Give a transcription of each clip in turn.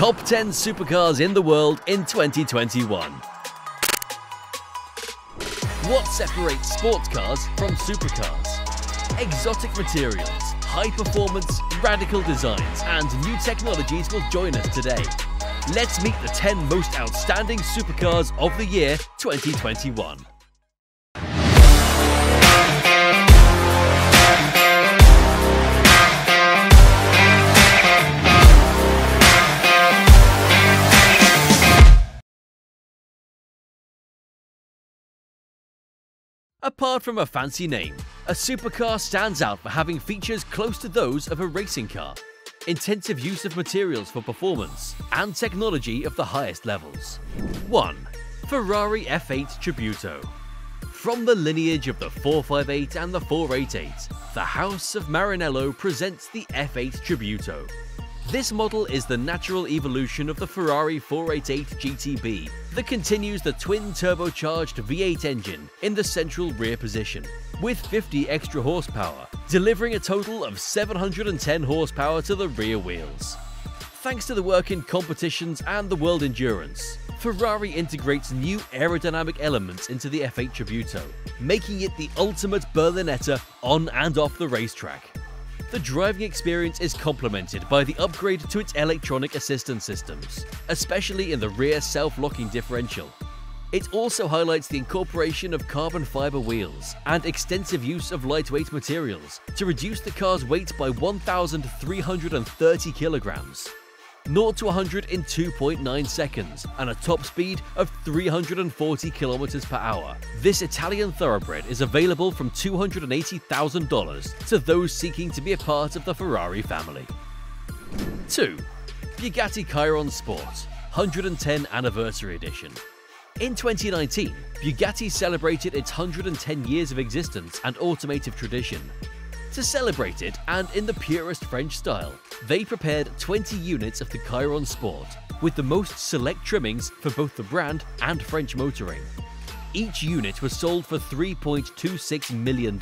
Top 10 Supercars in the World in 2021 What separates sports cars from supercars? Exotic materials, high performance, radical designs and new technologies will join us today. Let's meet the 10 most outstanding supercars of the year 2021. Apart from a fancy name, a supercar stands out for having features close to those of a racing car, intensive use of materials for performance, and technology of the highest levels. 1. Ferrari F8 Tributo From the lineage of the 458 and the 488, the House of Maranello presents the F8 Tributo, this model is the natural evolution of the Ferrari 488 GTB that continues the twin turbocharged V8 engine in the central rear position, with 50 extra horsepower, delivering a total of 710 horsepower to the rear wheels. Thanks to the work in competitions and the World Endurance, Ferrari integrates new aerodynamic elements into the F8 Tributo, making it the ultimate Berlinetta on and off the racetrack. The driving experience is complemented by the upgrade to its electronic assistance systems, especially in the rear self-locking differential. It also highlights the incorporation of carbon fiber wheels and extensive use of lightweight materials to reduce the car's weight by 1,330 kilograms. 0 to 100 in 2.9 seconds and a top speed of 340 kilometers per hour. This Italian thoroughbred is available from $280,000 to those seeking to be a part of the Ferrari family. 2. Bugatti Chiron Sport 110 Anniversary Edition in 2019, Bugatti celebrated its 110 years of existence and automotive tradition to celebrate it, and in the purest French style, they prepared 20 units of the Chiron Sport, with the most select trimmings for both the brand and French motoring. Each unit was sold for $3.26 million.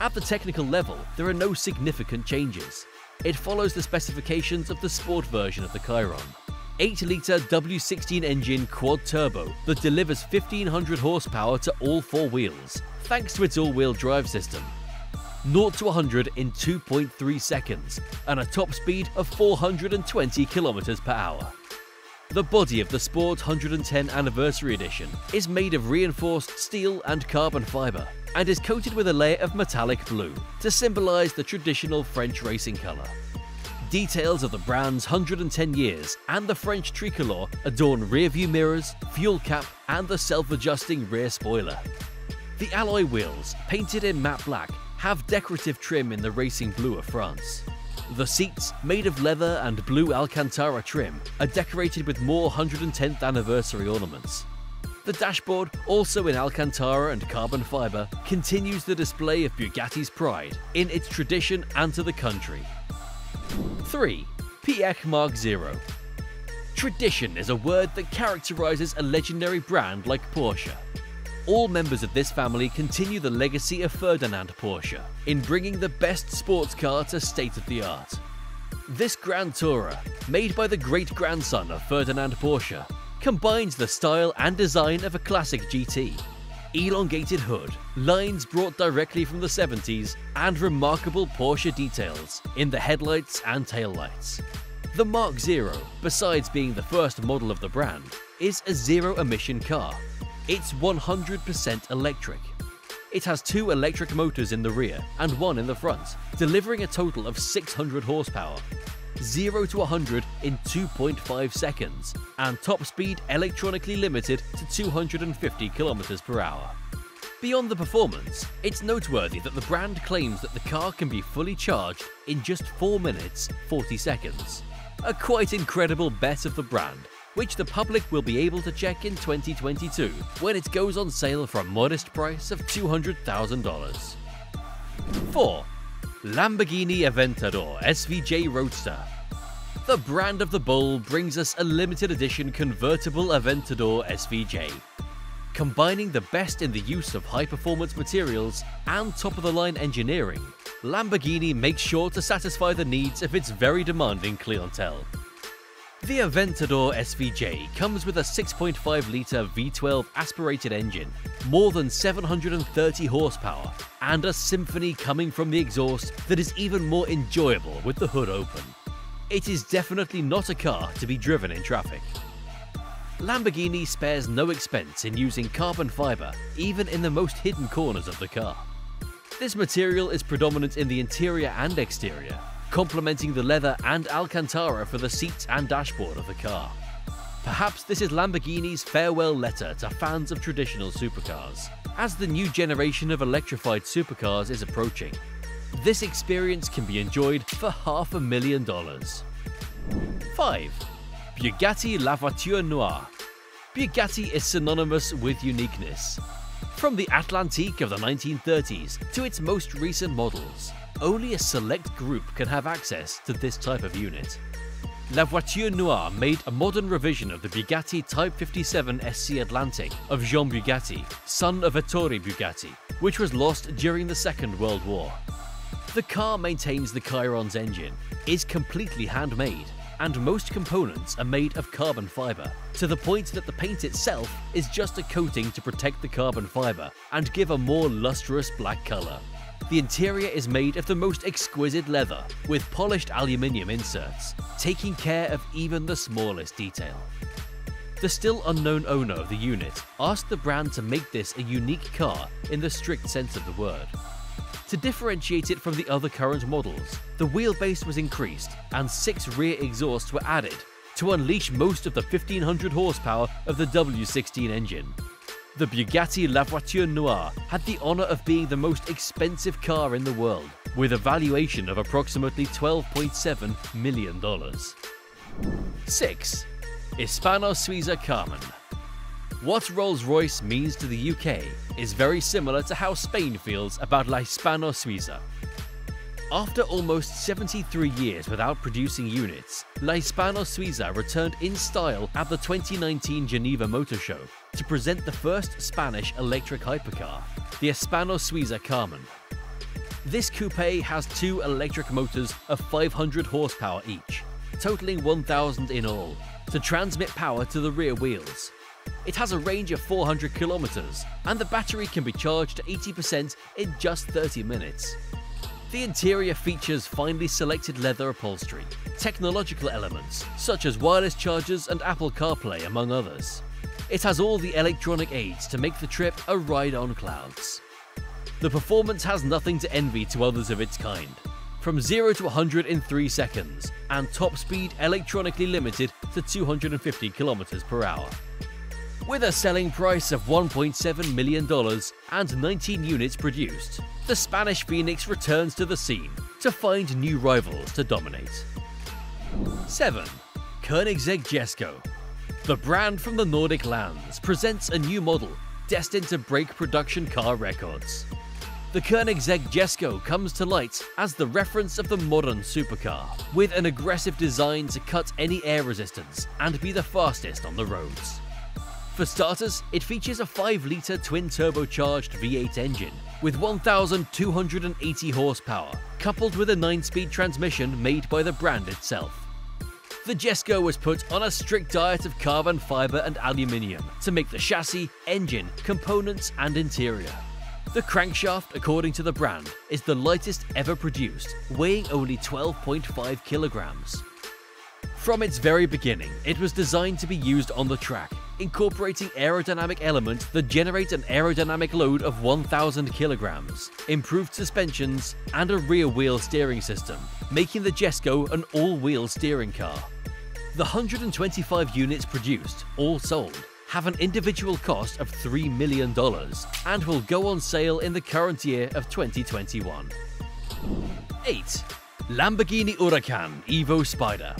At the technical level, there are no significant changes. It follows the specifications of the sport version of the Chiron. 8-litre W16 engine quad turbo that delivers 1500 horsepower to all four wheels, thanks to its all-wheel drive system 0 to 100 in 2.3 seconds and a top speed of 420 km per hour. The body of the Sport 110 Anniversary Edition is made of reinforced steel and carbon fibre and is coated with a layer of metallic blue to symbolise the traditional French racing colour. Details of the brand's 110 years and the French tricolour adorn rearview mirrors, fuel cap and the self-adjusting rear spoiler. The alloy wheels, painted in matte black, have decorative trim in the racing blue of France. The seats, made of leather and blue Alcantara trim, are decorated with more 110th anniversary ornaments. The dashboard, also in Alcantara and carbon fibre, continues the display of Bugatti's pride in its tradition and to the country. 3. Piëch Mark Zero Tradition is a word that characterises a legendary brand like Porsche. All members of this family continue the legacy of Ferdinand Porsche in bringing the best sports car to state of the art. This Grand Tourer, made by the great-grandson of Ferdinand Porsche, combines the style and design of a classic GT, elongated hood, lines brought directly from the 70s, and remarkable Porsche details in the headlights and taillights. The Mark Zero, besides being the first model of the brand, is a zero-emission car it's 100% electric. It has two electric motors in the rear and one in the front, delivering a total of 600 horsepower. 0 to 100 in 2.5 seconds, and top speed electronically limited to 250 km per hour. Beyond the performance, it's noteworthy that the brand claims that the car can be fully charged in just 4 minutes 40 seconds. A quite incredible bet of the brand, which the public will be able to check in 2022 when it goes on sale for a modest price of $200,000. 4. Lamborghini Aventador SVJ Roadster The brand of the bull brings us a limited edition convertible Aventador SVJ. Combining the best in the use of high-performance materials and top-of-the-line engineering, Lamborghini makes sure to satisfy the needs of its very demanding clientele. The Aventador SVJ comes with a 6.5-litre V12 aspirated engine, more than 730 horsepower, and a symphony coming from the exhaust that is even more enjoyable with the hood open. It is definitely not a car to be driven in traffic. Lamborghini spares no expense in using carbon fibre, even in the most hidden corners of the car. This material is predominant in the interior and exterior, complementing the leather and Alcantara for the seats and dashboard of the car. Perhaps this is Lamborghini's farewell letter to fans of traditional supercars, as the new generation of electrified supercars is approaching. This experience can be enjoyed for half a million dollars. 5. Bugatti La Voiture Noire Bugatti is synonymous with uniqueness. From the Atlantique of the 1930s to its most recent models, only a select group can have access to this type of unit. La Voiture Noire made a modern revision of the Bugatti Type 57 SC Atlantic of Jean Bugatti, son of Ettore Bugatti, which was lost during the Second World War. The car maintains the Chiron's engine, is completely handmade, and most components are made of carbon fibre, to the point that the paint itself is just a coating to protect the carbon fibre and give a more lustrous black colour. The interior is made of the most exquisite leather, with polished aluminium inserts, taking care of even the smallest detail. The still unknown owner of the unit asked the brand to make this a unique car in the strict sense of the word. To differentiate it from the other current models, the wheelbase was increased and six rear exhausts were added to unleash most of the 1500 horsepower of the W16 engine. The Bugatti La Voiture Noire had the honour of being the most expensive car in the world, with a valuation of approximately $12.7 million. 6. Hispano Suiza Carmen What Rolls-Royce means to the UK is very similar to how Spain feels about La Hispano Suiza. After almost 73 years without producing units, La Hispano Suiza returned in style at the 2019 Geneva Motor Show to present the first Spanish electric hypercar, the Hispano Suiza Carmen. This coupe has two electric motors of 500 horsepower each, totaling 1000 in all, to transmit power to the rear wheels. It has a range of 400 kilometers, and the battery can be charged to 80% in just 30 minutes. The interior features finely selected leather upholstery, technological elements such as wireless chargers and Apple CarPlay among others. It has all the electronic aids to make the trip a ride on clouds. The performance has nothing to envy to others of its kind. From 0 to 100 in 3 seconds, and top speed electronically limited to 250 km per hour. With a selling price of $1.7 million and 19 units produced, the Spanish Phoenix returns to the scene to find new rivals to dominate. 7. Koenigsegg Jesko The brand from the Nordic lands presents a new model destined to break production car records. The Koenigsegg Jesko comes to light as the reference of the modern supercar, with an aggressive design to cut any air resistance and be the fastest on the roads. For starters, it features a 5-litre twin-turbocharged V8 engine with 1,280 horsepower, coupled with a 9-speed transmission made by the brand itself. The Jesko was put on a strict diet of carbon fibre and aluminium to make the chassis, engine, components and interior. The crankshaft, according to the brand, is the lightest ever produced, weighing only 12.5 kilograms. From its very beginning, it was designed to be used on the track, incorporating aerodynamic elements that generate an aerodynamic load of 1,000 kilograms, improved suspensions, and a rear wheel steering system, making the Jesko an all-wheel steering car. The 125 units produced, all sold, have an individual cost of $3 million and will go on sale in the current year of 2021. 8. Lamborghini Huracan Evo Spider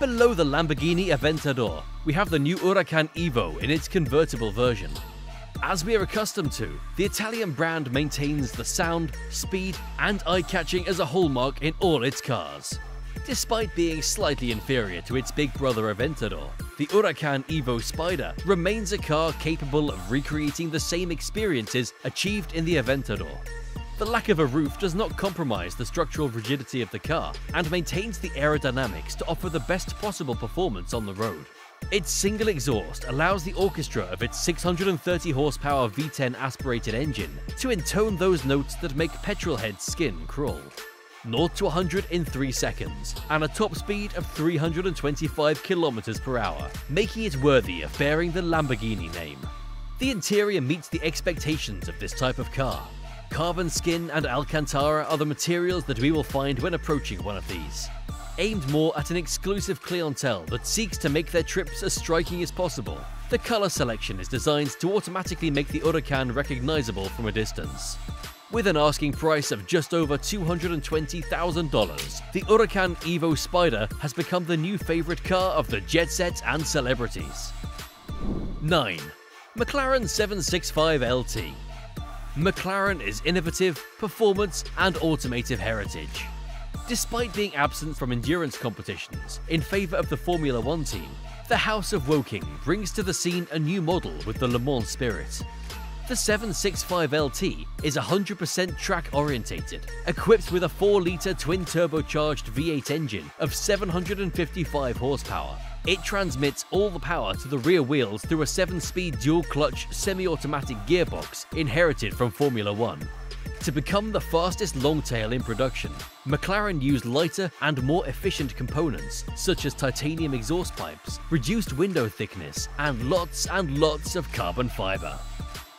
Below the Lamborghini Aventador, we have the new Huracan Evo in its convertible version. As we are accustomed to, the Italian brand maintains the sound, speed, and eye-catching as a hallmark in all its cars. Despite being slightly inferior to its big brother Aventador, the Huracan Evo Spider remains a car capable of recreating the same experiences achieved in the Aventador. The lack of a roof does not compromise the structural rigidity of the car and maintains the aerodynamics to offer the best possible performance on the road. Its single exhaust allows the orchestra of its 630 horsepower V10 aspirated engine to intone those notes that make petrolhead skin crawl. 0 to 100 in 3 seconds, and a top speed of 325 km per hour, making it worthy of bearing the Lamborghini name. The interior meets the expectations of this type of car. Carbon skin and Alcantara are the materials that we will find when approaching one of these. Aimed more at an exclusive clientele that seeks to make their trips as striking as possible, the color selection is designed to automatically make the Huracan recognizable from a distance. With an asking price of just over $220,000, the Huracan Evo Spider has become the new favorite car of the jet sets and celebrities. 9. McLaren 765LT McLaren is innovative, performance, and automotive heritage. Despite being absent from endurance competitions in favour of the Formula One team, the House of Woking brings to the scene a new model with the Le Mans spirit. The 765LT is 100% track orientated, equipped with a 4 litre twin turbocharged V8 engine of 755 horsepower. It transmits all the power to the rear wheels through a 7 speed dual clutch semi automatic gearbox inherited from Formula One. To become the fastest longtail in production, McLaren used lighter and more efficient components such as titanium exhaust pipes, reduced window thickness, and lots and lots of carbon fiber.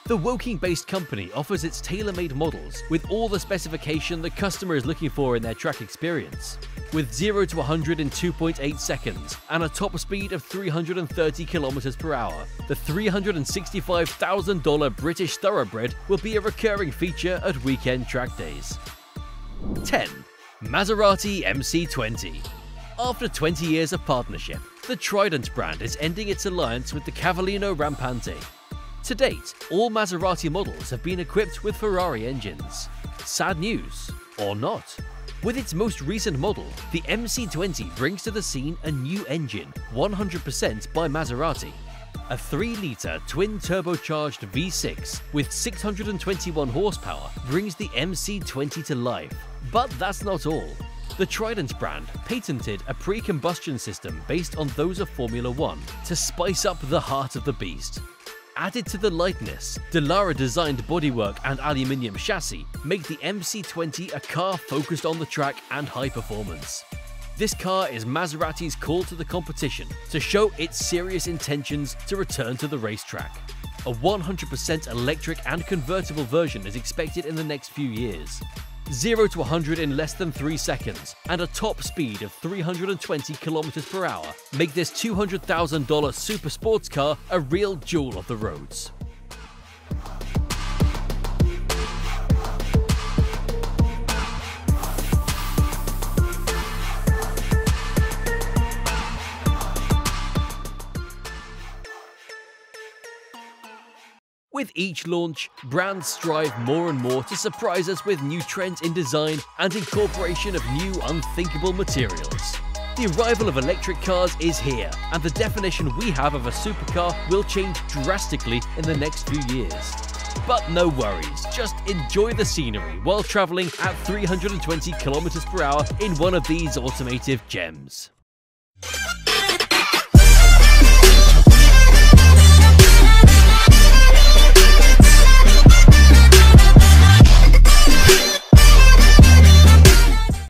The Woking-based company offers its tailor-made models with all the specification the customer is looking for in their track experience. With 0 to 100 in 2.8 seconds and a top speed of 330 km per hour, the $365,000 British Thoroughbred will be a recurring feature at weekend track days. 10. Maserati MC20 After 20 years of partnership, the Trident brand is ending its alliance with the Cavallino Rampante to date, all Maserati models have been equipped with Ferrari engines. Sad news, or not. With its most recent model, the MC20 brings to the scene a new engine, 100% by Maserati. A 3-litre twin-turbocharged V6 with 621 horsepower brings the MC20 to life. But that's not all. The Trident brand patented a pre-combustion system based on those of Formula One to spice up the heart of the beast. Added to the lightness, Dallara designed bodywork and aluminium chassis make the MC20 a car focused on the track and high performance. This car is Maserati's call to the competition to show its serious intentions to return to the racetrack. A 100% electric and convertible version is expected in the next few years. 0 to 100 in less than 3 seconds, and a top speed of 320 km per hour make this $200,000 super sports car a real jewel of the roads. With each launch, brands strive more and more to surprise us with new trends in design and incorporation of new unthinkable materials. The arrival of electric cars is here, and the definition we have of a supercar will change drastically in the next few years. But no worries, just enjoy the scenery while travelling at 320 km per hour in one of these automotive gems.